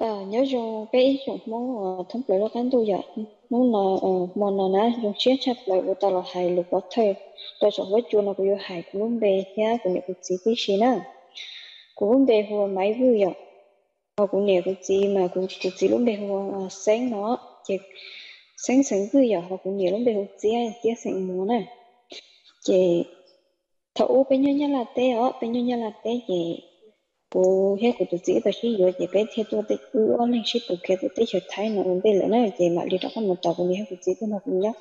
ờ nhớ cho cái dùng món ờ, thấm lại nó cán tôi vậy muốn là món là nè dùng chiếc chắp lại của ta là hài lục bát thề. Tôi chọn với chuột nó có hài của lúc bề nhá của những cái gì cái gì nè của lúc bề hồ máy vui vậy họ cũng nhiều cái gì mà cũng cái gì lúc bề hồ sáng nó, chỉ sáng sáng vui vậy họ cũng nhiều lúc bề hồ gì chia sáng muốn này. Chỉ thấu bên nhau nhau là té ờ, ở bên nhau nhau là té gì cô hết của tụi chị và chỉ rồi chị biết theo tôi cứ ở lên ship kia, tôi tích chơi thái nó đây là nó chị mà đi đó có một tàu của hết của chị tôi học nhá.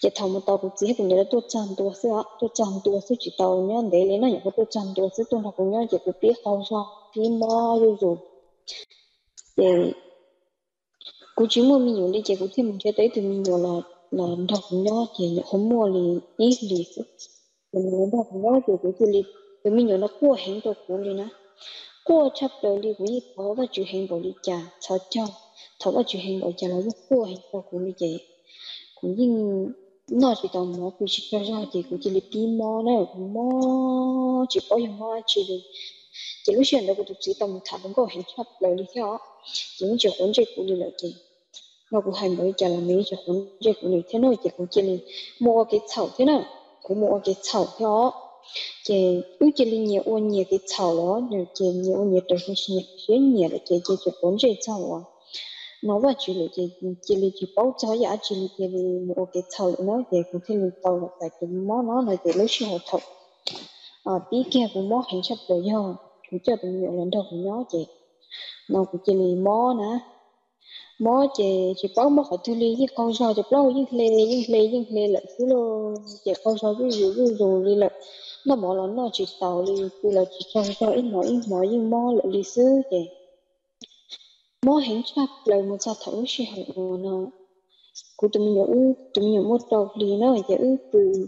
Chị thầu một tàu của chị hết của nhớ tôi chọn tôi xưa tôi chọn tôi xưa chỉ tàu nhá, để lấy nó nhớ tôi chọn tôi xưa, tôi học nhá chị cứ biết không sao thì mà rồi rồi để cô chỉ mua mình dùng đi, chị cũng thêm mình chơi tới từ mình dùng là là đọc nhá chị không mua thì ít thì mình đọc nhá chị cũng chỉ thì mình dùng nó cua hình cho cô đi nè qua chấp đời đi quý bỏ và chủ hành bộ đi cha cho cho thọ và chủ hành bộ cha là rất qua hành bộ của mình vậy? Cũng như nó chỉ tao mò cũng chỉ cho ra thì cũng chỉ là tìm mò này mò, chỉ có những mò chỉ được chỉ lúc chuyện đó cũng chỉ tao thả đúng có hành chấp đời đi theo chỉ muốn chỉ huấn chơi cũng đi lại chị nó cũng hành bộ cha là mấy chỉ huấn chơi cũng đi thế nào chỉ cũng chỉ là mua cái 草 thế nào, cũng mua cái 草 theo chị que uche li nye wo nye de chao lo ne que nye wo nye de shi shi xue nye le que que que bon zhe chao wa no wa ju le que que li ji bao chao giả ji li que li mo de chao lo no de ku que li bao lo ta cái mo no no de lo shi ho to à tí kia cũng mo hành sắp rồi yo cũng cho tụi nhiều lần đầu cũng nhớ chị nó cũng chỉ là mo nè mo chị chị bao mo họ thu li những con so chị bao những lê những lê những lê lại cứ lo chị con so cứ dù với dù đi lại nó bỏ là nó chỉ tàu đi, vì là chỉ trong cho ít mỗi ít mỗi nhưng mó lại đi xứ kì mó hiện chắc lời một sao thấu sẽ hệ nó. Cụ tụi mình nhớ tụi mình nhớ một đầu đi nó dễ từ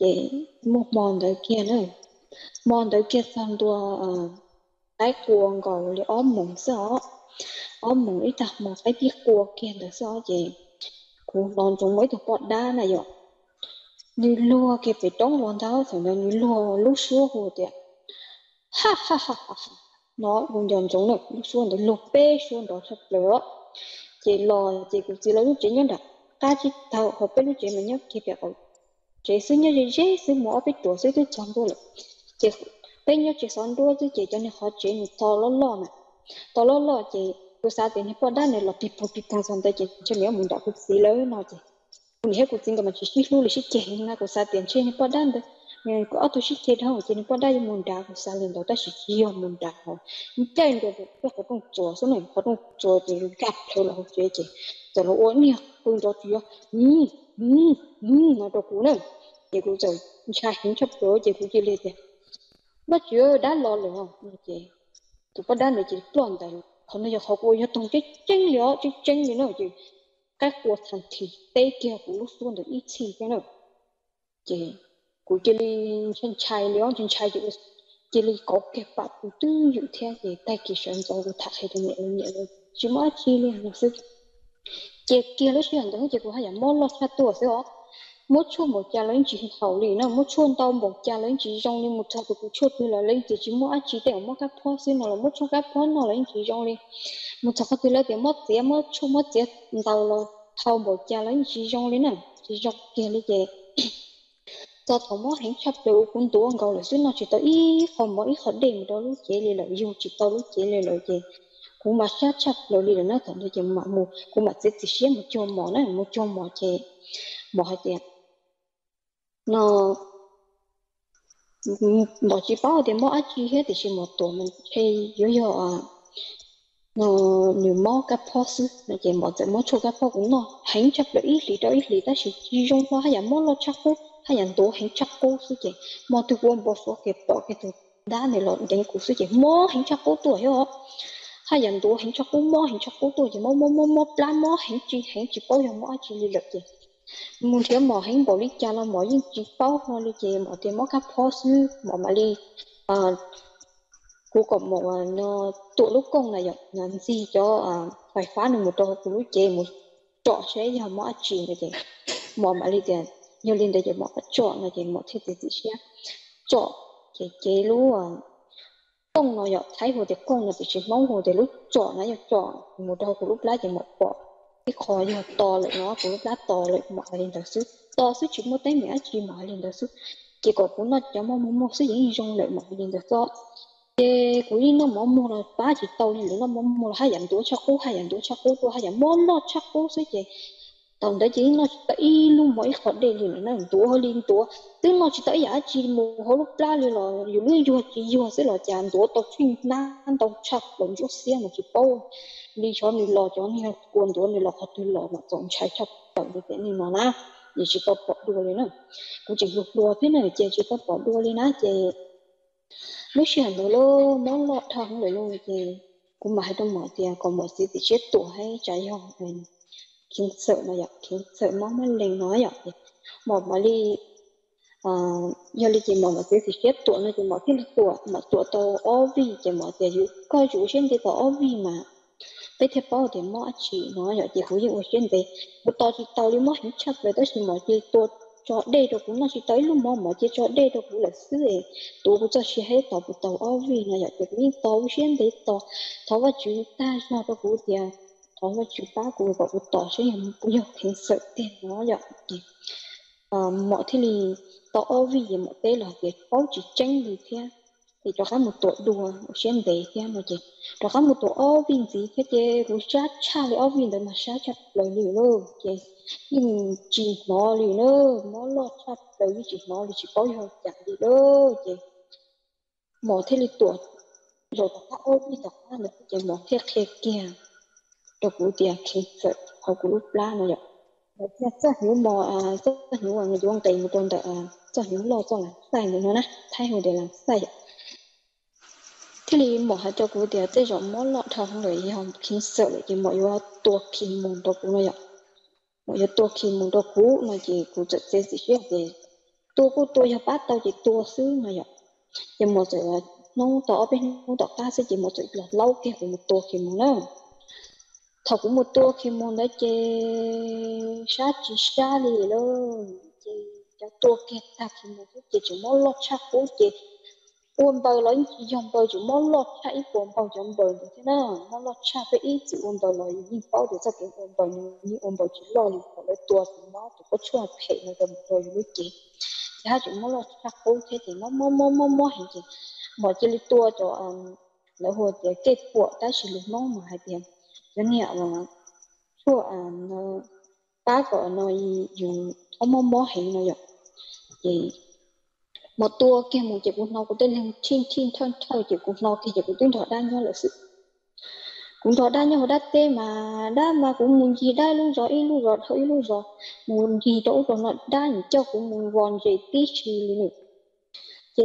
dễ một mòn tới kia nữa mòn tới kia sang tua ờ, cái cuồng còn li ốm mộng sợ ốm mộng ít thật mà cái biết cua kia được sao chị cụ đòn chúng mới được bọn đa này rồi như phải lúc ha ha ha vùng dần giống này lúc xưa để lục bê xưa đó thật lửa chỉ lò chỉ cũng chỉ lúc chị nhớ đặt ta chỉ thầu học bên lúc chị mà nhớ phải học chị nhớ chỉ chị xin mua biết tuổi xin tôi chọn tôi là chị bây giờ chị son đua chứ cho nên họ chỉ như to lo lo mà to lo lo chị cô sa tiền hết đa này là pipo pipo son tới chỉ cho nhớ mình đã cũng xí lớn nó chị mình hết cũng tin mà chị biết luôn là chị chị na cô sa tiền trên hết đa đấy nhưng có ở tôi chị thế đâu chị hết đa mình đã cô sa lên đó ta chỉ chỉ mình đã họ trên được cái họ không chỗ số này họ không chỗ thì gặp thôi là họ chị chị rồi nó ổn nhỉ cùng cho chị ừ ừ ừ nó đâu cũng này. Chị cũng rồi cha hình chấp rồi chị cũng chỉ lên nó chưa đã lo rồi không? Chị tụi có đã này chị toàn tại còn nó giờ họ cô, giờ tung cái chân liệu cái chân như các cuộc tê kia cũng lúc xuống được ít chi cái nào chị của chị đi chân chai liệu chân chai chị chị đi có cái bạn của tư theo thì tay kia sơn cho của thạc hay nhẹ nhẹ chỉ mất chi liền nó sức chị kia lúc chuyện đó chị cũng hay là món lót phát tuổi rồi một chút một cha lớn chỉ thầu lì nó một chút tao một cha lớn chỉ trong lên một thằng cũng chuột như là lên thì chỉ mỗi chỉ để mua cái phô xin nó là một chút cái phô nó lên chỉ trong lên một thằng cái là tiền mất tiền mất chút mất tiền tao là thầu một cha lớn chỉ trong lên nè chỉ trong kia lấy về cho thằng mất hàng trăm được cũng đủ ăn cầu là xin nó chỉ tao ít phòng mỗi ít hơn điểm đó lúc chế lên là dùng chỉ tao lúc chế lên là chị cũng mà sát chặt rồi đi là nó thằng nó chỉ mà một cũng mà chỉ chỉ xem một chỗ mỏ này một chỗ mỏ chế mỏ hai tiền nó bỏ chỉ bao thì mỗi chỉ hết thì chỉ một tổ mình hay yếu yếu à nó nếu mỗi cái post là chỉ một cái mỗi chỗ cái post cũng nó hành chấp được ít lý đó ít lý đó chỉ chỉ dùng hay là mỗi lo chắc cô hay là tổ hành chấp cô suy chỉ. Mỗi từ quân bỏ số cái bỏ cái từ đa này lộn đến của sư chỉ. Mỗi hành chấp tuổi hiểu hay là tổ hành chấp cô mỗi hành chấp cô tuổi chỉ. Mỗi mỗi mỗi mỗi plan mỗi hành chỉ hành chỉ bao giờ mỗi chỉ lý lực muốn thiếu mỏ hành bộ lý cha là mỏ những chỉ bao nó đi chị mỏ tiền mỏ các post như mỏ mà đi. Ờ, à cú cộng một ờ, nó tụ lúc công là vậy làm gì cho à phải phá được một trò của lúc chơi một trò sẽ giờ mỏ chỉ này gì mỏ mà đi tiền nhiều lên đây giờ mỏ trọ là gì mỏ thiết gì chị sẽ trọ chị chị lúc à công nó giờ thấy hồ thì công là bị chỉ mong hồ thì lúc chọn nó giờ chọn một trò của lúc lá thì một bỏ cái khó giờ to lại nó cũng lúc to lại mọi lên đầu sức to sức chỉ mới tới mẹ chỉ mọi lên đầu sức chỉ có cũng nó cho mong mong sức những dùng lại mọi lên đầu sức cái của nó mong muốn là ba chỉ tàu lên nó mong muốn là hai dặm tuổi chắc cô hai dặm tuổi chắc cô cô hai dặm muốn nó chắc cô số gì tàu đấy chỉ nó tới luôn mỗi khó đề thì nó tuổi hơi liên tuổi tức nó chỉ tới giá chỉ một hồi lúc la liền là dù lúc dù chỉ dù sẽ là chạm tuổi tàu chuyên nan tàu chặt đồng chút xe mà chỉ bao đi cho mình lo cho mình quần tuổi mình lo khó tôi lo mà tổng chạy chặt tàu như thế này mà na. Thì chỉ có bỏ đua lên nữa cũng chỉ lúc đua thế này chỉ chỉ có bỏ đua lên á chỉ lúc chuyển rồi lo món lọt thằng rồi luôn thì cũng mà hai trong mọi tiền còn mọi gì thì chết tuổi hay chạy mình kinh sợ mà dạ, vậy kinh sợ mong mà lên nói vậy dạ. một mà đi à giờ đi chỉ một mà cái gì chết tuổi nó chỉ một thiên tuổi mà tuổi tàu vi, chỉ một thì gì coi chủ trên thì tàu vi mà. Bây thế bao thì mỗi chỉ nói vậy dạ, chỉ hữu dụng trên về. Một tàu thì tàu đi mỗi hình chắc về đó chỉ một cái tuổi cho đây đâu cũng là chỉ tới lúc mà mà chỉ cho đây đâu cũng là xứ ấy tôi cũng cho chỉ hết tàu một tàu vi này chỉ thì tàu trên về tàu tàu và chúng ta cho đâu cũng tiền có chú một cho nhiều hình sự nó vậy mọi thì vì mọi là việc thì cho các một tuổi đùa, một xem đề kia mà chị cho các một tuổi ô viên gì thế thì rồi sát cha lại ô viên đấy mà sát chặt lời lì lơ chị nhưng chỉ nó lì lơ, nó lo chặt lời chỉ nó chỉ có hiểu chặt gì lơ chị mọi thế thì tuổi, rồi các ô viên tập ra được chị mọi kia kia cho cụ tia khi sợ họ cụ nó vậy rất rất hiểu mò à rất hiểu người dùng tiền một tuần à rất hiểu lo cho là sai nữa nè thay hồi để làm sai thế thì mò hai cho cụ tia tới rồi mò lọ thằng không để không khi sợ lại chỉ mọi người tua khi mùng đồ cụ nó vậy mọi người tua khi mùng đồ cụ nó chỉ cụ tự sẽ chỉ biết gì tua cụ tua cho bắt tao chỉ tua xứ nó vậy nhưng mà giờ nó tỏ bên nó tỏ ta sẽ chỉ một chuyện là lâu kia của một tua khi mùng nữa thọ cũng một tua khi muốn đã chê sát chỉ xa đi luôn chê cho tua kia ta khi muốn chê chỉ muốn lót chắc cố chê. Uốn bờ lấy dòng bờ chỉ muốn lót chắc ít uốn bờ dòng bờ được thế nào? Muốn lót chắc với ít chỉ uốn bờ lấy đi bao để cho cái uốn bờ như uốn bờ chỉ lo thì còn lấy tua thì nó thì có chuyện phải nó đồng rồi như chê. Thì hai chỉ muốn lót chắc cố thế thì nó mò mò mò mò hình chê mọi chỉ lấy tua cho um lỡ hồi cái kết quả ta chỉ lúc mong mà hai tiền cho nên là chua à nó ba có nó dùng ông mong mong hình nó vậy thì một tua kia một chỉ cũng nó có tên là thiên thiên thân thôi chỉ cũng nó kia chỉ cũng tên thọ đan nhau là sự cũng thọ đan nhau đắt tê mà đa mà cũng muốn gì đa luôn rồi luôn rồi thôi luôn rồi muốn gì đâu rồi nó đa cho cũng muốn vòn gì tí chi luôn chứ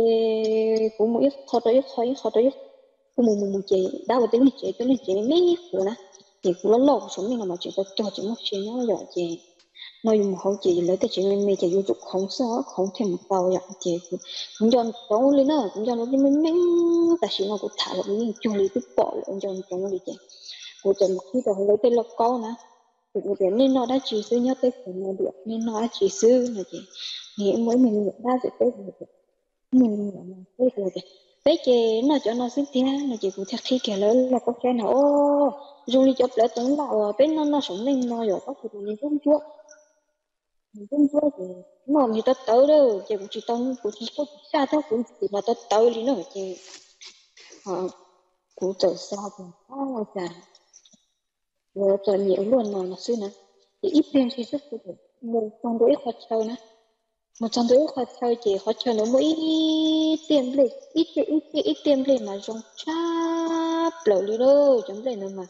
cũng muốn ít khó tới ít khó ít khó tới cũng muốn muốn chị đa một tiếng chị tiếng chị mấy của nó thì cũng lâu xuống sống mình mà chỉ có cho chỉ một chuyện nó giỏi chị. Nói dùng không chỉ lấy cái chuyện mình mình chỉ dùng dục không sợ không thêm bao vậy chị. Cũng cho nó lên nữa cũng cho nó mình mình tại sao nó cũng thả được những chuyện lý tiếp bỏ lại cho nó nó đi chị. Cũng chỉ một khi đó lấy cái là câu nè thì một tiền nên nó đã chỉ sư nhớ tới phải nó được, nên nó đã chỉ sư là chị. Nghĩ mỗi mình nhận ra được tới được. Mình nhận tới được bé chị nó cho nó xin tiền nó chỉ cũng thật khi kể lớn là có cái nào rồi đi chụp lại tưởng là bên nó nó sống lên nó rồi có thể mình cũng chúa mình cũng chúa thì nó mình ta tới đâu, chị cũng chỉ tông, cũng chỉ có xa thôi, cũng chỉ mà ta tới đi nữa chị họ cũng tự sao thì sao là cả rồi tự nhiều luôn mà, nó xin nè thì ít tiền thì rất là một trong đó ít hoạt chơi nè một trăm tuổi khó chơi chỉ khó chơi nó mỗi tiền lệ ít ít ít ít tiền lệ mà trong chắp lỡ đi đâu chẳng lệ nữa mà.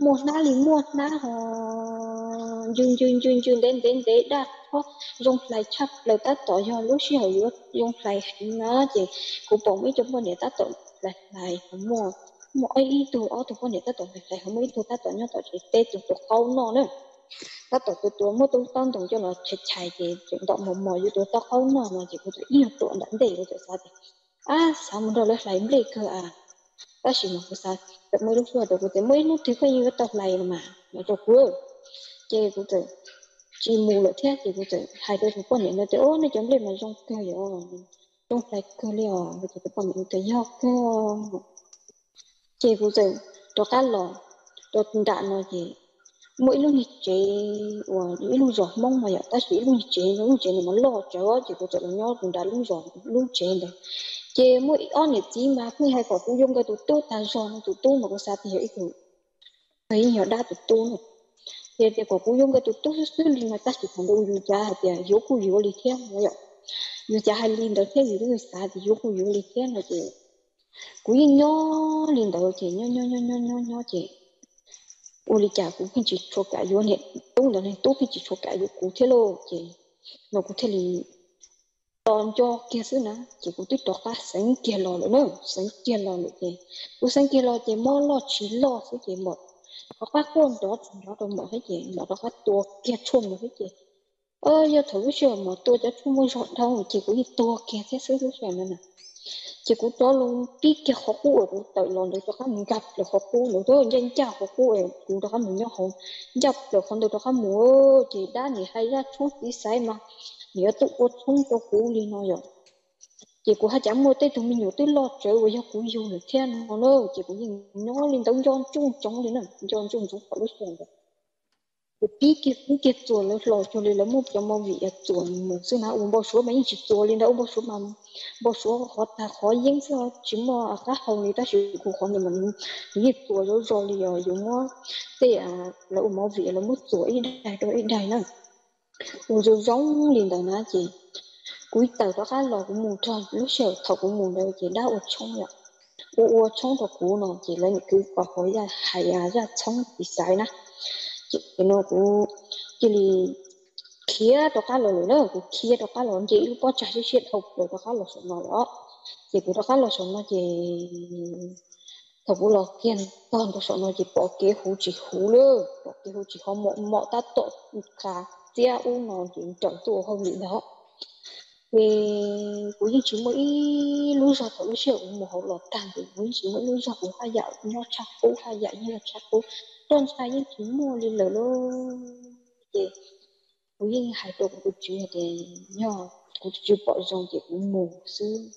Một na li một na họ ờ, dừng dừng dừng dừng đến đến để đạt ho dùng lại chắp lẩu ta tỏ cho lúc xí hồi lúc dùng lại nó chỉ cũng bỏ mấy trong con để ta tỏ lại lại mua mua. Ai ít tu ở tu con để ta tỏ lại lại không ít tu ta tỏ nhau tỏ chỉ tê tu tu câu nó nữa ta tỏ tu tu mua tu tăng tu cho nó chết chạy thì chuyện đó một mồi như tu ta khâu nó mà chỉ có tu yêu tu đánh để cho sao thì. À sao mà rồi lấy lại lấy cơ à? Ta chỉ một cái sao. Tập mới lúc xưa tập của mới lúc thì phải như cái lấy mà. Nó cho cua chơi của tự chỉ mù lại thế thì cũng tự hai đứa quan niệm nó tự ô, nó chấm lên mà trong cơ rồi trong lại cơ liều và chỉ có quan niệm cái yếu cơ. Chỉ cũng giờ đó cá lò. Đó đạn nó gì? Mỗi lúc như chế và những lúc rồi mong mà ta chỉ lúc chị lúc chị mà lo cho chỉ có chỗ nhau cũng đã lúc rồi lúc chế đấy chế mỗi ăn nhật chỉ mà cũng hay có cũng dùng cái tụt tốt ta rồi tụt tốt mà có sao thì hiểu ít thấy nhiều đa tụt tốt này thì thì có cũng dùng cái tụt tốt sức linh mà ta chỉ còn đâu dùng cha thì yếu cũng yếu lý thiên mà vậy dùng cha hay linh đó thế gì đó sao thì yếu cũng yếu lý thiên là chị cũng nhỏ linh đầu chị nhỏ nhỏ nhỏ nhỏ nhỏ nhỏ chị ô lý cha cũng chỉ cho cả yếu này tốt là này tốt chỉ cho cả yếu cũng thế lo chị nó cũng thế là tòn cho kia xứ nè chỉ cũng tiếp đọc phát sinh kia lo nữa sinh kia lo nữa chị cũng sinh kia lo chị mò lo chỉ lo xứ chị một có phát con đó nó đâu một hết chị, mà nó phát tua kia chung một hết chị, ơ giờ thử chưa mà tua cho chung mới chọn đâu chỉ cũng tua kia thế xứ thứ rồi nè chỉ cũng đó luôn biết cái khó cũ ở cũng tự lòng được cho các mình gặp được khó cũ nữa thôi. Nhân cha khó cũ ở cũng đó các mình nhớ không gặp được không được đó các mua chỉ đã nghỉ hay ra chút tí sai mà. Nhớ tụ ô chung cho cũ đi nó rồi. Chỉ của hai chẳng mua tết tụi mình nhiều tết lo trở về cho cũ yêu được thiên nó nữa chỉ cũng nhìn nó lên cho chung chống lên cho chung chung khỏi lúc xong rồi cái bí bí nó lo trong bao số mấy bao số bao số khó, ta khó ta khó rồi thế là là đại đại giống chị? Cuối tàu đó khá lò cũng mù thôi, lúc sau thầu cũng mù đâu chỉ đã ở trong vậy ô ô trong đó cũ nó chỉ là những cái quả ra hay ra trong thì sai nè chị nó cũng chỉ là kia đó cá lò nữa cũng kia đó cá lò chỉ lúc có chả cái chuyện học rồi đó cá lò sống nó đó chị cũng đó cá lò sống nó chỉ thật cũng lò kiên toàn đó sống nó chỉ bỏ kế hú chỉ hú nữa bỏ kế hú chỉ không mọ mọ ta tổ cả tia u nó chỉ chọn tuổi không bị đó vì cuối những chúng mới lưu giọt thử sự một hậu lọt tàn thì cuối chúng mới lưu giọt của hai dạo nó chắc cũ hai dạo như là chắc cũ đơn sai những chúng mua lên lỡ lô thì cuối những hai đồ của chúng thì nhỏ của chúng bỏ rong thì cũng mù sư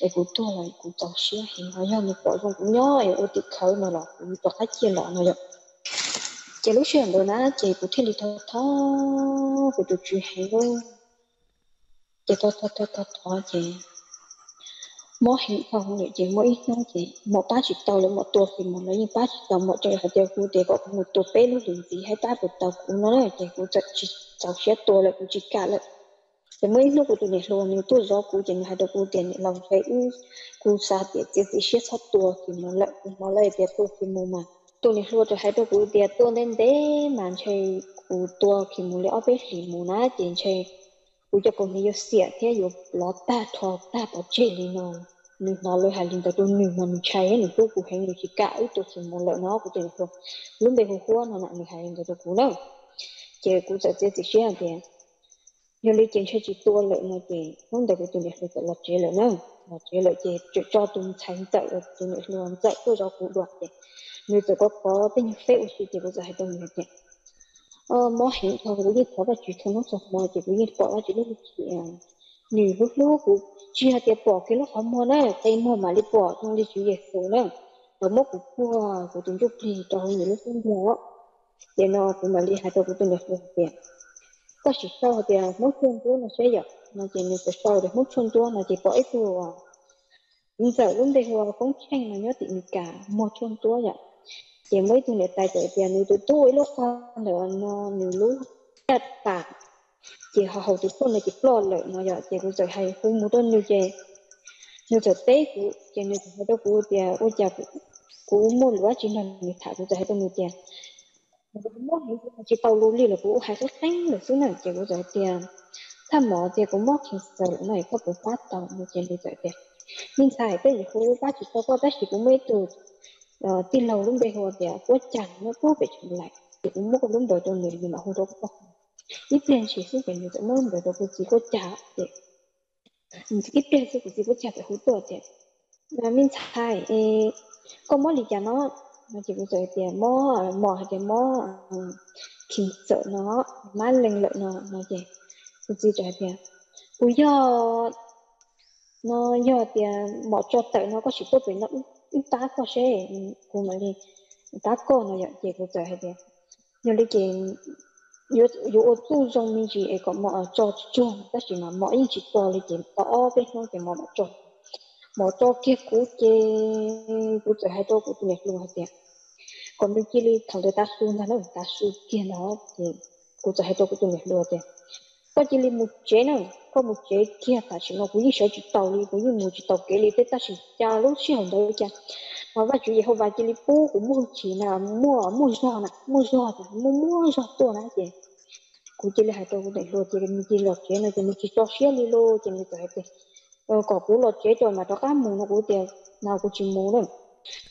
để của tôi là của tàu xe thì nói nhau mình bỏ rong cũng nhỏ ở tiệc khởi mà là cũng tàu khách chia lọ này rồi chỉ lúc chuyện đó nó chỉ của thiên lý thọ thọ của tụi chuyện hay luôn chị tôi tôi tôi tôi tôi chị. Mỗi hiện không nữa chị mỗi ít nó chị. Một ba chục tàu là một tuột thì một lấy như ba chục tàu một trời hạt tiêu cụ để có một tuột bé nó liền gì hay ta một tàu cũng nó là chị cụ chặt chị cháu sẽ tuột lại, cũng chỉ cả lại. Thì mấy lúc của tụi này luôn nếu tôi do cụ chỉ hay được cụ tiền lòng phải cụ xa tiền chỉ chỉ sẽ sát tuột thì một lại một lại tiền tuột thì một mà tôi này luôn rồi hay được cụ tiền tôi nên để mà chơi cụ tua thì một lại ở bên thì một nãy tiền chơi u cho con nhiều xỉa thế yo lo ta thọ ta bỏ chơi đi nó mình nó lời hai linh ta tôi mình mà mình chạy ấy mình tôi cũng hay người chỉ cả ấy tôi chỉ muốn lợi nó cũng tiền không lúc bây giờ hoa nó nặng mình hai linh ta tôi cũng đâu chị cũng sẽ chỉ chỉ xem tiền nhưng lý chính chỉ tua lợi nó thì không được tôi được phải là chế lợi nữa là chế lợi chế cho tôi thành chạy rồi tôi được luôn chạy tôi cho cụ đoạt tiền nếu tôi có có tình phép thì chỉ có giải tôi được tiền ờ mà hiện thôi cái gì có cái chuyện nó sọc mà chỉ cái gì bỏ chỉ lúc chỉ à nhiều lúc lúc cũng chỉ hạt tiền bỏ cái lúc không mua nữa tay mua mà đi bỏ trong đi chuyện gì số nữa ở mức của qua của từng chút thì trong nhiều lúc không mua để nó cũng ờ, mà đi hạt tôi cũng từng được tiền có chỉ sau thì mức chân túa nó sẽ dọc nó chỉ như cái sau thì mức chân túa nó chỉ bỏ ít thôi nhưng giờ lúc đây hoa cũng tranh mà nhớ tiền cả một chân túa vậy chỉ mới thì để tài trợ tiền nuôi tụi tôi lúc con để nó nuôi lúc chặt tạc chỉ họ hầu tụi con là chỉ lo lợi nó giờ chỉ cũng giờ hay không muốn tôi nuôi vậy nuôi giờ tế của chỉ nếu tụi đâu của tiền của cha của muốn lúa chỉ là người thả cũng giờ hay đơn nuôi tiền chỉ tàu lưu li là cũng hay rất khánh là số này chỉ cũng giờ tiền tham mỏ tiền cũng mất thì sợ này, có bộ phát tàu nuôi tiền đi giờ tiền nhưng sai cái gì không phát chỉ có có chỉ cũng mới từ ờ, tin lâu đúng bây giờ thì à, quá chẳng nó có về chụp lại. Thì cũng mất đúng đầu cho người nhưng mà không có có ít tiền chỉ sức phải nhiều tận nơi rồi đâu chỉ có trả để ít tiền thì ừ, chỉ có trả phải hỗ trợ thì. Và mình sai ừ, có món gì cho nó mà chỉ có rồi tiền mò mò hay tiền mò à, kinh sợ nó má lên lợi nó nó gì cũng chỉ trả tiền à, bây giờ nó giờ tiền mò cho tới nó có chỉ tốt với nó ta có sẽ cô mà đi. Ta có nó vậy chị cô chơi hay thế nhưng đi chị yo yo tu trong mình chỉ có mà cho cho ta shi là mo những chỉ to đi chị to biết nó no ke mo mà cho kia cú chị cú chơi hay to ku tu lu luôn te thế còn ki li đi thằng ta su nó, ta su kia no thì cú chơi to ku tu lu ha te có chỉ là một chế nữa có một chế kia ta chỉ nó cũng như sợ chỉ tàu đi, cũng như một chỉ tàu kế đi tới ta chỉ cho lúc xí hồng đâu cha. Mà vài chủ gì không vài chỉ là bố cũng mua chỉ là mua mua giò nè, mua giò ta mua mua giò to nè chị. Cũng chỉ là hai tàu cũng để lo chỉ là mình chỉ lọt chế này chỉ mình chỉ cho xé đi lo chỉ mình cái gì ờ có cũng lọt chế rồi mà đó cá mù nó cũng tiền nào cũng chỉ mù nữa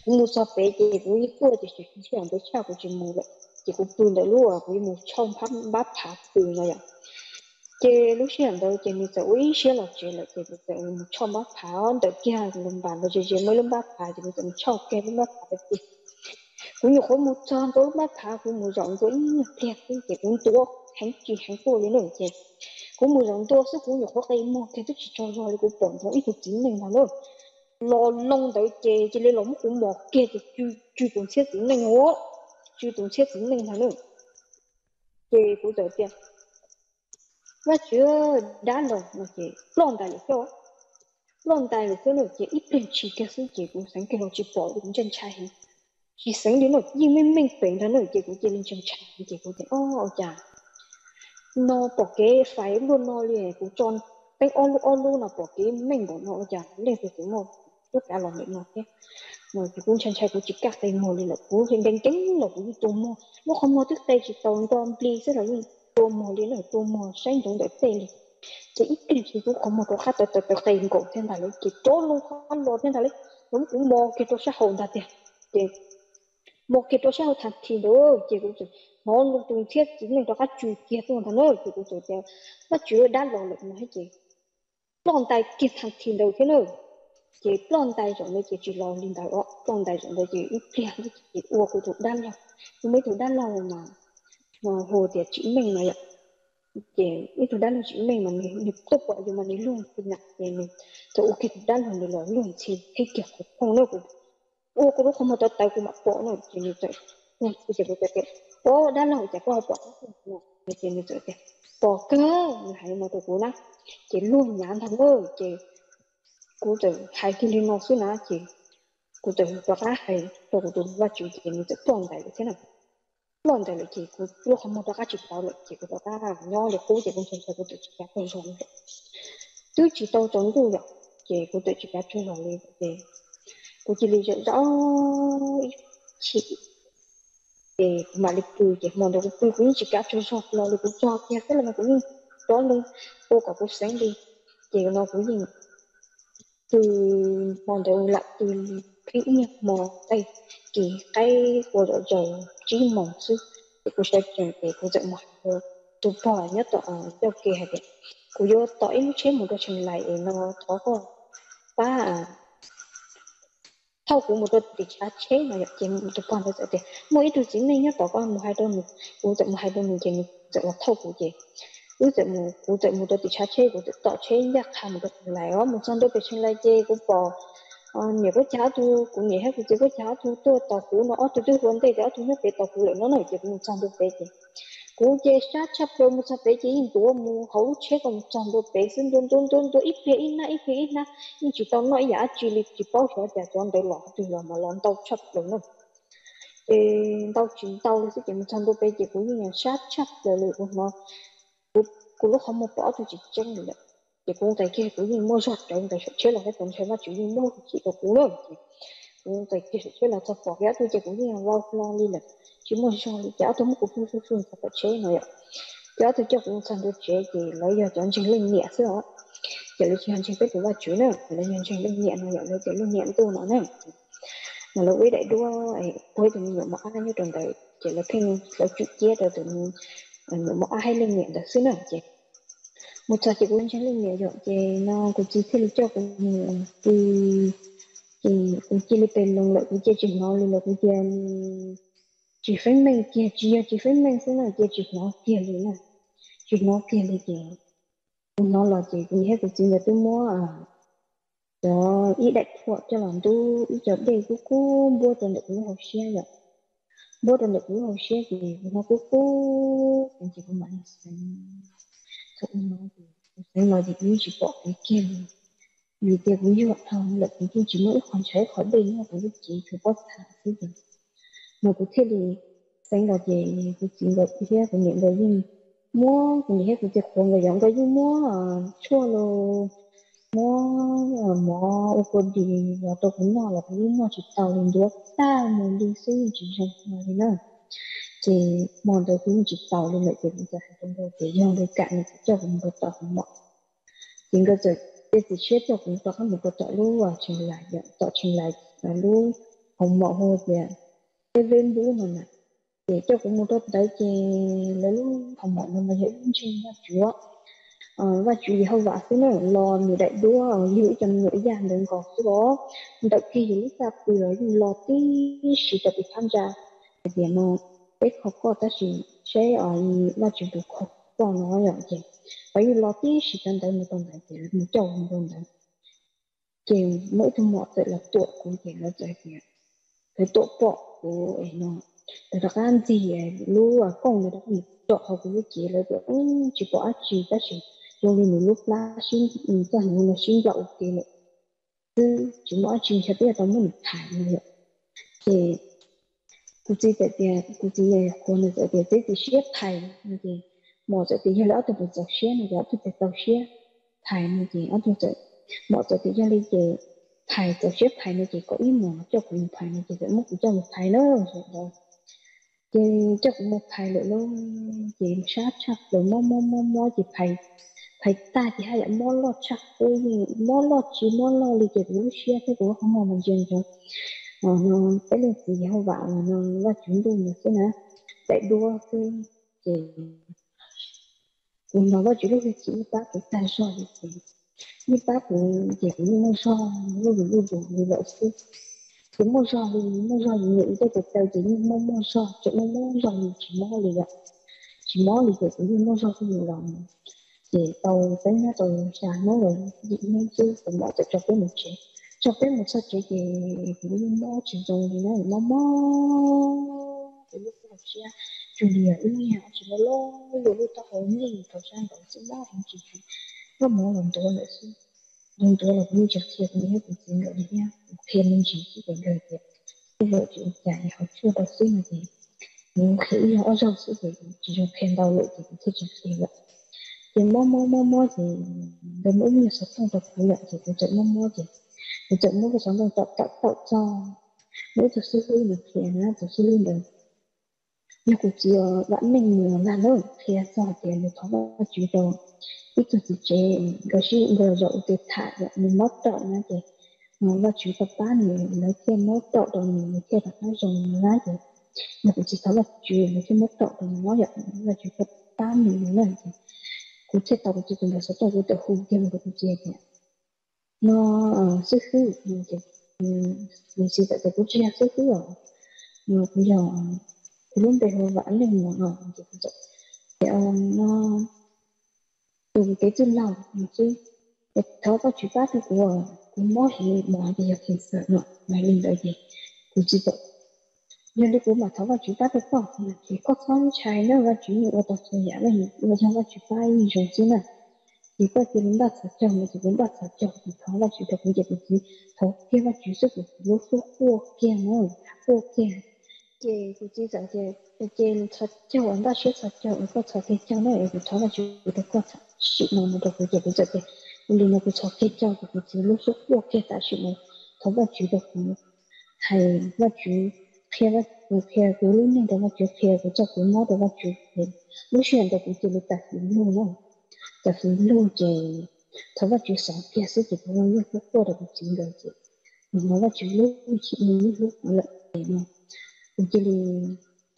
cũng mua sao bé chị, cũng như cô thì chỉ chỉ hồng tới cha cũng chỉ mù đấy chỉ cũng tùn đấy luôn à cũng mua trong phát bát thả tùn rồi chế lúc xưa đâu chế mình sẽ uy xưa là chế là chế sẽ cho bác phá đầu kia lần bàn rồi chế chế mới lùm bác phá thì mình sẽ cho cái lần bác phá được cũng như khối một trăm tối bác phá cũng một rộng cũng như thiệt cũng chế cũng tua, hắn chỉ hắn tua lên nữa chế cũng một rộng tua số cũng như khối cây mua cái tức chỉ cho rồi cũng bổn thôi ít được chính mình mà luôn lo nông tới chế chế lấy lồng cũng một kia chế chú chú tổng chết chính mình nữa. Chú tổng chết chính mình mà luôn chế cũng tới tiền và chưa đã lâu mà chị lon đại lịch cho lon đại lịch cho nó chị ít bên chỉ cái sự chị cũng sáng cái nó chỉ bỏ được chân trái chỉ sáng đến nó như mình mình bệnh đó nó chị cũng chỉ lên chân trái chị cũng thấy ô chà nó bỏ cái phải luôn nó liền cũng tròn cái ô lu ô lu là bỏ cái mình bỏ nó chà lên từ cái một tất cả lòng mình nó thế rồi chị cũng chân trái cũng chỉ cắt tay mồ lên là cũng hình đánh cánh là cũng tôm mồ nó không mua tức tay chỉ tôm tôm pli rất là gì tua mò đi là tua mò sáng chúng để tê chỉ ít cái chỉ cũng không một khác tới tới tới tiền cổ thiên tài lấy chỉ chỗ luôn không lo thiên tài lấy đúng cũng mò cái chỗ xã hội ta tiền chỉ một cái chỗ xã hội thật thì đó chỉ cũng chỉ nó luôn từng thiết chỉ nên cho các chủ kia thôi thằng nó chỉ cũng chỉ tiền nó chủ đã lo được mà hết chỉ lòng tay kia thật thì đâu thế nữa chỉ lòng rồi nó chỉ chỉ lo linh đạo đó. Lòng tay rồi nó chỉ ít tiền chỉ uo của thủ đan nhau. Mấy thủ đan lòng mà hồ thì chỉ mình mà thì ít thứ đó là chỉ mình mà mình được tốt vậy nhưng mà mình luôn thì nặng thì mình. Ừ, thì ok đó là mình nói luôn thì cái kiểu không nó cũng ô cũng không mà tôi tay cũng mặc bộ nó thì như vậy nè bây giờ tôi cái ô đó là chả có bộ nè chỉ như vậy cái bỏ cơ hay mà tôi cũng nè chỉ luôn nhãn thằng ơi chỉ cũng từ hai cái liên nó xuống nè chỉ cũng từ đó hay tôi cũng từ bắt chịu chỉ như vậy toàn đại thế nào luôn tại chị cũng lúc không mua các chị bảo lại chị cũng bảo ta nhau để cố chị cũng chơi chơi cũng tự chị cả không xong được tôi chỉ tao chống đủ rồi chị cũng tự chị cả chơi rồi đi chị cũng chỉ lý rõ chị thì mà lịch cười chị mà đâu cũng cũng chỉ cả chơi rồi lo cũng cho kia thế là mà cũng đó luôn. Cô cả cũng sáng đi chị nó cũng gì từ mòn đầu lại, từ cái nhạc mò đây kỳ cây của đội trời chỉ mong sư thì sẽ chuẩn bị cũng dạy mọi người tụ bỏ nhất ở đâu kia đấy của vô tỏi chế một đôi chân lại nó thó có ba thâu của một đôi bị chá chế mà nhập chế một đôi con đôi dạy mỗi đôi chính này nhất tỏ con một hai đôi một cũng dạy một hai đôi một chế một dạy là thâu cũng chế cũng dạy một cũng dạy một đôi bị chá chế của dạy chế giác hàng một đôi lại ó một son đôi bị chân lại chế của bỏ Ờ, nhiều cái cháu tu cũng nhiều hết cái cái cháu tu tôi tàu cũ nó tôi tôi vấn đề đó tôi nhớ về tàu cũ lại nó này chỉ một trăm đô bé gì? Cú chơi sát chấp đô một trăm bé chỉ in đồ mu hậu chế còn một trăm đô bé xin đôn đôn đôn tôi ít về ít na, ít về ít na. Nhưng chỉ tao nói giá chỉ lịch chỉ bao giờ trả chọn để lọt từ là mà lọt tàu chấp được nữa. Ê tao chỉ tao sẽ chỉ một trăm đô bé chỉ cũng như là sát chấp rồi liệu nó. Cú lúc không một bỏ tôi chỉ chân được thì cũng tại kia cứ như mua giọt trong tại chế là cái tổng xe mà chủ như mua chỉ có cú nữa cũng tại kia chế là thật, bỏ ghét tôi chỉ cũng như là lo lo đi là chỉ mua cho thì chả tôi cũng phun phun phun phải chế này ạ. Giá tôi cho cũng sang tôi chế thì lấy giờ chọn chính linh nhẹ xưa chỉ lấy chọn chính biết của bà chủ nữa lấy chọn chính linh nhẹ này lấy chọn linh nhẹ tôi nó nữa mà lúc ấy đại đua ấy cuối thì nhiều mà ai như trong đấy. Chỉ là thêm lấy chút chia rồi từ nhiều mà ai linh nhẹ đó xưa nữa chị một trò chị cũng chẳng lên nhiều chị nó cũng chỉ thấy cho cũng thì thì chỉ là bên lòng lợi cũng chỉ chỉ nó lên là cũng chỉ chỉ phải mình kia chỉ chỉ phải mình sẽ là kia chỉ nó, kia lên là chỉ nó, kia lên chị nó là chỉ cũng hết cũng chỉ là tôi mua à cho ý đại phụ cho làm tu ý cho đây cú cú bua tuần được cú học xe rồi. Bua tuần được cú học xe thì nó cú cú cũng chỉ có mạnh nói thì như chỉ bỏ cái kia vì tiền cũng như vậy thôi là cũng chỉ mỗi còn trái khỏi bên nó cũng chỉ phải bỏ thả cái gì mà cũng thể thì sinh là gì cũng chỉ là cái thế cũng nhận được gì mua cái như thế cũng chỉ còn người giống cái gì mua chua luôn mua mua ô cô đi và tôi cũng nói là cái gì mua chỉ tàu lên được ta muốn đi xây chỉ trong mà thế nào thì mòn tôi cũng chỉ tàu lên lại tiền bây giờ chúng tôi để dùng để cạn cho mình có tàu không mọi chính cái giờ cái gì chết cho cũng có một cái tàu luôn và chuyển lại vậy tàu chuyển lại là luôn không mọi hồ về cái bên bữa này nè để cho cũng một tốt đấy thì lấy luôn không mọi người mà hiểu chuyện là chúa Ờ, và chủ yếu vả xí nó lo người đại đua giữ cho người già đừng có số đó đặc kỳ giữ ta từ rồi lo tí sự tập tham gia. Để mà 俾確嗰個得算，所以我要拉住部確幫我一樣嘢，我要落啲時間底冇當大嘅，冇做冇當大嘅，每種模式啦多古嘢啦就係佢多博古誒咯，但係間字誒攞啊講嘅都唔多學嗰啲嘢咧就嗯住博一住得算，用你咪碌啦，先唔真係我先入嘅咧，嗯，住博一住其實都有咁嘅問題嘅，誒。Thì cụ chỉ tại tiền cụ chỉ là con là tại tiền thì xếp thải như thế một thì tiền là tôi phải dọc xếp này là tôi phải dọc xếp thải như thế ở tôi tại một thì tiền là cái thải dọc xếp thải như thế có ý mà cho cùng thải như thế mất cho một thải nữa rồi thì một thải nữa luôn thì sát chắc rồi mò mò mò mò thì thải phải ta thì hay là mò lo chắc tôi mò lo chỉ mò lo li cái lúc xếp cái của không mà mình chơi rồi gì không vào là nó là chúng tôi một cái nữa tại đua cái gì? Nó là chỉ lúc chỉ bác cái tay so thì như bác cũng chỉ như nó so nó bị như vậy như vậy chứ. Chỉ mua so thì mua so thì những cái cái tay chỉ mua mua so chỉ mua mua so thì chỉ mua liền vậy chỉ mua liền cái như mua so thì nhiều lòng. Thì tàu tới nhà tàu sáng nó rồi dị nên chứ cũng đã bỏ cho cái một chuyện 昨天冇出咗嘢，嗰啲魔傳到你咧，魔魔，你都唔知啊！做嘢呢下做乜咯？你都得好呢，頭先講先啦，唔記住，都冇諗到嚟先，諗到嚟呢着嘢，你一定見到你啲啊，偏唔住呢個樣嘅，呢個就係好出個先嘅，你可以按照自己只就偏到你自己去着嘢啦。thì mó mó mó mó thì đừng uống như sập không tập phải luyện thì cũng chạy mó mó thì 整呢個想象就得得咗，每條思維嘅片啦，條思維嘅，一個字哦，揾明了啦，都片咗嘅，你同我主動，一個字啫，個是個肉嘅態嘅，你冇得啦嘅，我話主動班你，你嘅冇得到你，你嘅把它用啦嘅，你個字手話主，你嘅冇得到你，我入你話主動班你啦嘅，佢即係到個字嘅時候都係會對好嘅個字嘅。Nó ờ, sức khứ mình chỉ mình chỉ tại cái chuyện sức khứ rồi mà bây giờ lúc về hồi vãn lên mà nó chỉ có chạy thì ờ, nó từ cái chân lòng mà chứ, cái tháo có chữ phát của cũng mỗi hệ mọi bây giờ thì sợ nó mà lên đợi gì cũng chỉ vậy. Nhưng lúc mà tháo vào chữ phát được không thì chỉ có con trai nữa và chữ nhựa tập thời gian này và tháo vào chữ phát gì rồi chứ này chỉ có chỉ đến bắt sát chồng mà chỉ đến bắt sát chồng thì tháo vào chữ được cũng chỉ chỉ tháo kia vào chữ sức của lúc số cô kia nữa cô kia chị cũng chỉ rằng chị chị sát chồng anh ta 学 sát chồng có sát cái chồng này thì tháo vào chữ được có sát sự nó nó được cũng chỉ cũng chỉ nên nó cũng sát cái chồng thì chỉ lúc số cô kia tại sự nó tháo vào chữ được hay vào chữ kia và kia cái lúc này đó là chuyện kia cái cho cái nó đó là chuyện kia lúc chuyện đó cũng chỉ là tập luôn nó tập luôn chứ thằng là chuyện sáng kia sẽ chỉ có lúc lúc qua được chính rồi chứ nó là chuyện lúc chỉ lúc lúc là thế mà cũng chỉ là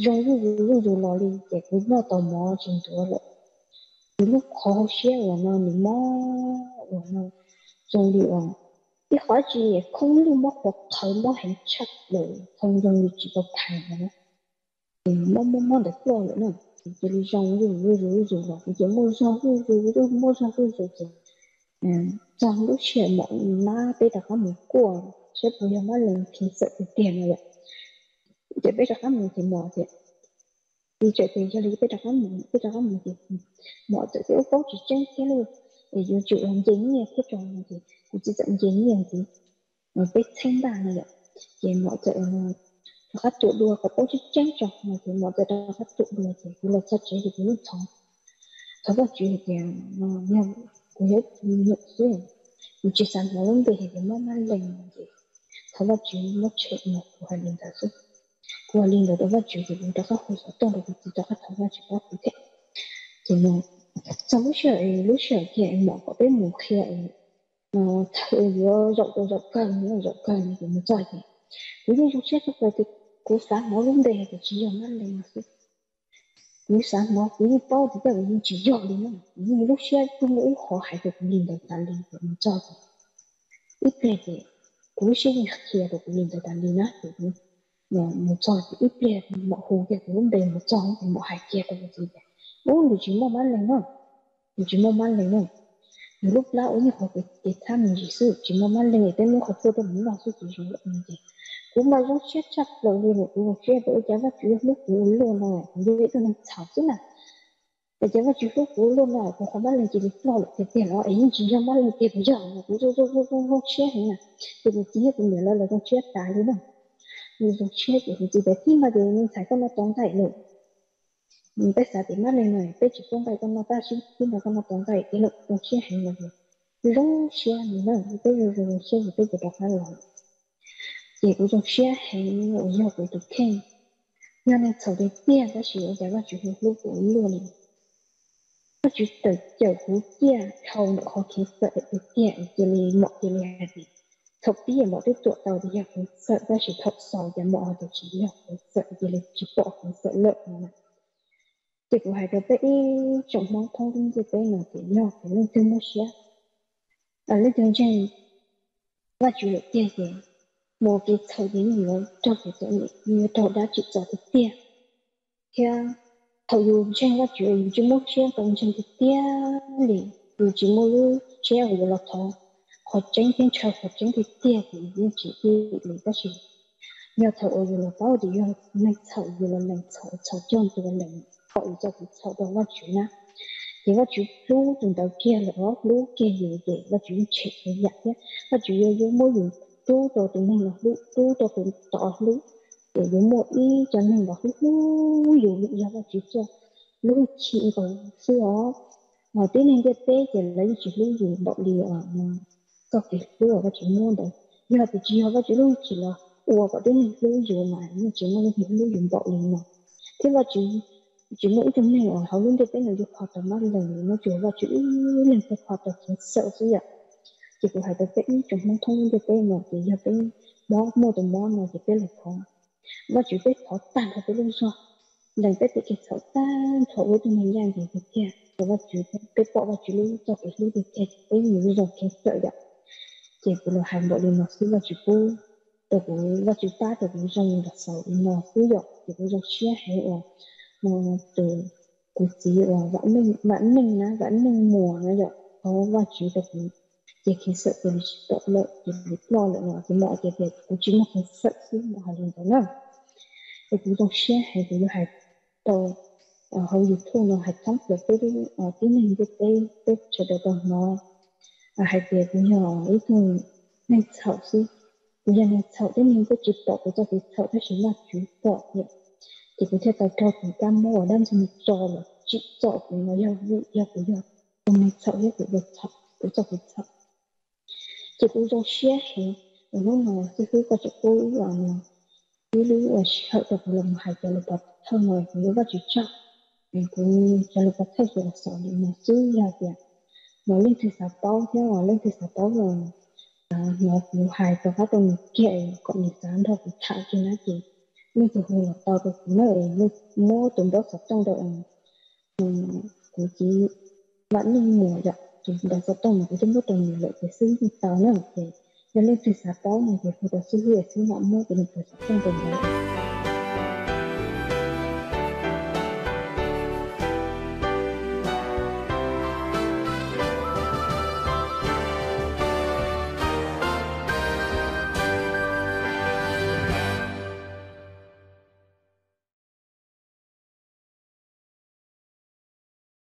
trong lúc lúc rồi lo đi để cái nó tò mò chuyện đó là lúc khó xé là nó mình mò là nó trong đi à cái hỏi gì không lưu mất hoặc thời mất hành chắc để không dùng được chỉ có thành nữa thì mất mất mất được lo nữa thì chỉ là dùng dùng dùng dùng dùng là chỉ mua xong dùng dùng dùng mua xong dùng dùng trong lúc chuyện mà má bây giờ có một của sẽ bây giờ má lên thì thì tiền rồi để bây giờ có một thì mỏ thì đi chạy tiền cho lý bây giờ có một bây giờ có một thì mỏ tự cái phố chỉ chân thế luôn để dù chủ làm nha cái trò này thì cũng chỉ dẫn dính nhiều thì mà biết thanh này ạ thì mỏ tự nó khát tụ đua có phố chức trang trọng mà thì mọi người đó khát tụ đua thì cũng là chắc chắn thì cũng thòng thằng có chuyện thì nó nhau cũng hết nhận duyên mình chỉ sản nó vấn thì thì nó mang lệnh thì thằng có chuyện mất chuyện mà của hai linh đạo của linh đạo đó có chuyện thì chúng ta có hồi sở tổng được thì chúng ta có thằng có chuyện đó cũng thế thì mà trong lúc trời lúc trời thì em bảo có biết một khi nó thay vô rộng rộng rộng cần nó rộng cần thì nó cho thì ví dụ 그 사모 룸데에서 지정하는 것이 이 사모 이 보디가 이 지정이는 이 러시아 분의 호하도 군인들 달린 그런 저거 이때에 고신이 학기에도 군인들 달리나 그리고 뭐 저기 이때 뭐 호게 룸데 뭐 저기 뭐 학기에도 군인데 뭐 요즘 뭐 말래는 요즘 뭐 말래는 lúc đó ở nhà học cái tham gì sự chỉ mà mang lên người ta muốn học tôi tôi muốn học sự chỉ dùng lại mình gì cũng mà giống chết chắc rồi đi một một chết đỡ cháu và chú lúc cũ luôn rồi như vậy tôi làm chảo chứ nào. Để cháu và chú lúc cũ luôn rồi cũng không bắt lên chỉ được lo được cái tiền nó ấy chỉ cho bắt lên tiền bây giờ mà cũng rồi rồi rồi rồi rồi chết thế nào. Thì mình chỉ của mình là là trong chết tái thế nào. Mình trong chết thì mình chỉ để khi mà để mình thấy con nó tóm tay nữa mình phải giờ thì mắt lên này phải chỉ không phải con nó ta chứ, khi mà con nó tóm tay cái lực trong chết hành là gì chết mình nữa bây giờ rồi chết thì bây giờ đọc hai lần chỉ có trong xe hay ở nhà của tôi khen nhà này sau đấy tiền đã sử dụng cái chủ hiệu lúc của luôn nó chỉ tự chờ cú tiền thầu nó khó khiến sợ được tiền chỉ lì một chỉ lì hạt gì thực tiền một cái tuổi đầu thì học sợ ra chỉ thật sau và mọi người chỉ học sợ chỉ lì chỉ bỏ sợ lợi mà chỉ của hai cái bé trong mong thông tin gì bé nào thì nhau thì lên thêm một xe ở lên trên trên và chủ lực tiền tiền một cái thời điểm nhiều trong cái chỗ này như tôi đã chỉ cho thực tia. Kia thầu dù trên cái chuyện chỉ muốn chia còn trên thực tia liền dù chỉ muốn chia ở là thọ họ tránh thiên chờ họ tránh thực tia thì như chỉ đi liền cái chuyện. Nhờ thầu ở là bao thì nhờ mình thầu dù là mình thầu thầu trong từ là họ cho cái thầu đó là chuyện nào? Thì các chỉ lú từng đầu kia là lú kia gì để các chỉ chỉ cái dạng nhé. Các chỉ yêu yêu mỗi dùng tu tổ tụi mình là lúc tu tổ tụi tỏ lúc để với một ý cho mình là lúc dù bị ra là chỉ cho. Lúc chị còn xưa đó mà tiếng nên cái tế thì lấy chỉ lúc dù bọn đi ở ờ, có thể lúc ở chỉ mua đấy. Nhưng mà chỉ họ chỉ lúc chỉ là ủa có tiếng nên lúc dù mà, nhưng chỉ mua thì lúc dù bọn đi mà. Thế là chỉ chỉ mỗi chúng này ở hầu luôn cái tế là dục họ tầm mắt lần nó chỉ là chữ, lên cái họ tầm sợ gì ạ chỉ có hai cái trong mong thông cái cái mà chỉ là cái đó mua từ món mà chỉ cái là khó và chỉ biết khó tàn là cái luôn sao lần cái cái khó tàn khó với mình nhang thì cái kia và chỉ cái bỏ và chỉ luôn cho cái luôn cái cái cái nhiều rồi cái sợ vậy chỉ có là hành động liền nó xứ và chỉ cô từ cái và chỉ ta từ cái trong là sầu nó sử dụng chỉ có trong chia hệ là nó từ cái chỉ là vẫn mình vẫn mình nó vẫn mình mùa nó vậy có và chỉ được chỉ khi sợ từ tự lợi chỉ biết lo lợi nó thì mọi cái việc cũng chỉ một cái sợ chứ mà hai lần đó nữa thì cũng trong xe hay thì hay tàu hầu như thu nó hay thắm được cái ở cái này cái cái cái chờ đợi tàu nó hay việc cũng nhỏ ít thôi nên sợ chứ. Bây giờ nên sợ đến mình cái chụp tàu của cho cái sợ cái chính là chủ tàu vậy thì có thể tàu cho chúng ta mua ở đây cho mình cho là chụp tàu của nó yêu vụ yêu của yêu mình sợ cái của được sợ của cho cái sợ chỉ cũng trong xe thì lúc nào cái thứ có chị cố là cái lý là sợ được lòng hại cho lực bật thân rồi nếu có chỉ cho mình cũng cho lực bật thay là sợ đi mà chứ ra việc mà lên thì sao bao thế mà lên thì sao bao là nó cũng hài cho các tôi kệ, còn mình sáng đâu cũng chạy cho nó chị. nên thì hồi là tao được nơi nên mua tụi đó sắp trong đời cũng chỉ vẫn nên mùa vậy da sottomo che tempo tempo che si sta no che nelle stesse paone che fu da seguire fino a mo che trong può đấy.